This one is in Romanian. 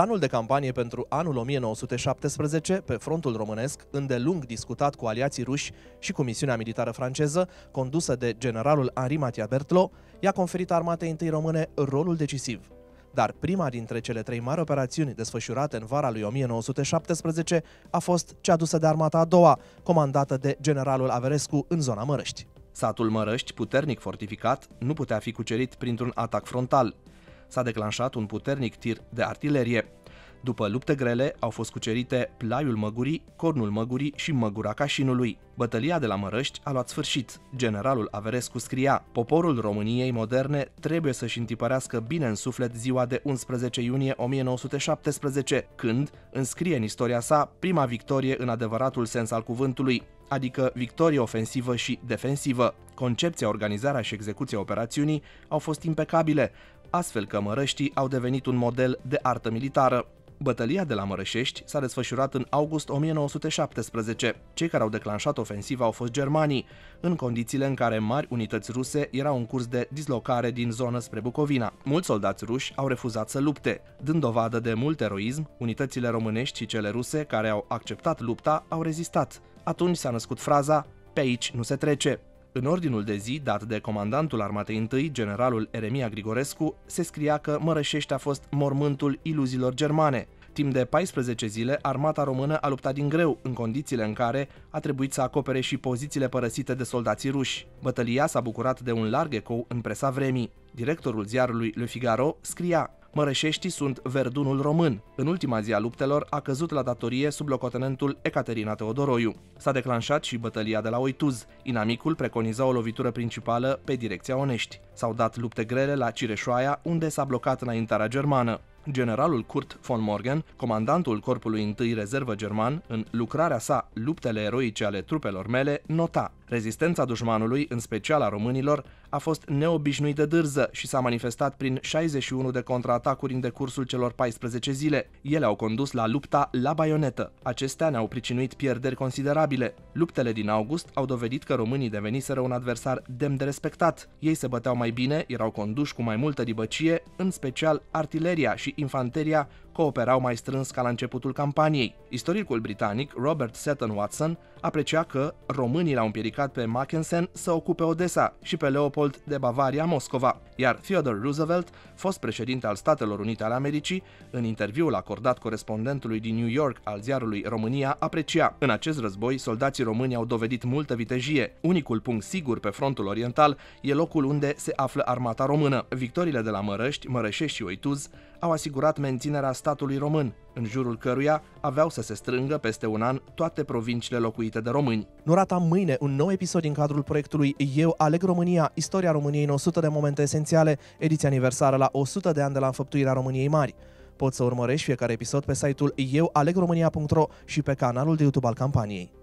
Planul de campanie pentru anul 1917 pe frontul românesc, îndelung discutat cu aliații ruși și cu misiunea militară franceză, condusă de generalul Henri Matia Bertlo, i-a conferit armatei întâi române rolul decisiv. Dar prima dintre cele trei mari operațiuni desfășurate în vara lui 1917 a fost cea dusă de armata a doua, comandată de generalul Averescu în zona Mărăști. Satul Mărăști, puternic fortificat, nu putea fi cucerit printr-un atac frontal. S-a declanșat un puternic tir de artilerie. După lupte grele, au fost cucerite Plaiul Măgurii, Cornul Măgurii și Măgura Cașinului. Bătălia de la Mărăști a luat sfârșit. Generalul Averescu scria, poporul României moderne trebuie să-și întipărească bine în suflet ziua de 11 iunie 1917, când înscrie în istoria sa prima victorie în adevăratul sens al cuvântului, adică victorie ofensivă și defensivă. Concepția, organizarea și execuția operațiunii au fost impecabile, astfel că mărăștii au devenit un model de artă militară. Bătălia de la Mărășești s-a desfășurat în august 1917. Cei care au declanșat ofensiva au fost germanii, în condițiile în care mari unități ruse erau în curs de dislocare din zonă spre Bucovina. Mulți soldați ruși au refuzat să lupte. Dând dovadă de mult eroism, unitățile românești și cele ruse care au acceptat lupta au rezistat. Atunci s-a născut fraza pe aici nu se trece. În ordinul de zi dat de comandantul armatei I, generalul Eremia Grigorescu, se scria că Mărășești a fost mormântul iluziilor germane. Timp de 14 zile, armata română a luptat din greu, în condițiile în care a trebuit să acopere și pozițiile părăsite de soldații ruși. Bătălia s-a bucurat de un larg ecou în presa vremii. Directorul ziarului Le Figaro scria Mărășeștii sunt verdunul român. În ultima zi a luptelor a căzut la datorie sub locotenentul Ecaterina Teodoroiu. S-a declanșat și bătălia de la Oituz. Inamicul preconiza o lovitură principală pe direcția Onești. S-au dat lupte grele la Cireșoaia, unde s-a blocat înaintarea germană. Generalul Kurt von Morgen, comandantul Corpului I Rezervă German, în lucrarea sa Luptele eroice ale trupelor mele, nota Rezistența dușmanului, în special a românilor, a fost neobișnuit de dârză și s-a manifestat prin 61 de contraatacuri în decursul celor 14 zile. Ele au condus la lupta la baionetă. Acestea ne-au pricinuit pierderi considerabile. Luptele din august au dovedit că românii deveniseră un adversar demn de respectat. Ei se băteau mai bine, erau conduși cu mai multă dibăcie, în special artileria și infanteria cooperau mai strâns ca la începutul campaniei. Istoricul britanic Robert Seton Watson aprecia că românii l-au împiedicat pe Mackensen să ocupe Odessa și pe Leopold de Bavaria Moscova, iar Theodore Roosevelt, fost președinte al Statelor Unite ale Americii, în interviul acordat corespondentului din New York al ziarului România, aprecia În acest război, soldații români au dovedit multă vitejie. Unicul punct sigur pe frontul oriental e locul unde se află armata română. Victoriile de la Mărăști, Mărășești și Oituz au asigurat menținerea statului român, în jurul căruia aveau să se strângă peste un an toate provinciile locuite de români. Nu rata mâine un nou episod din cadrul proiectului Eu aleg România, istoria României în 100 de momente esențiale, ediția aniversară la 100 de ani de la înfăptuirea României Mari. Poți să urmărești fiecare episod pe site-ul eualegromânia.ro și pe canalul de YouTube al campaniei.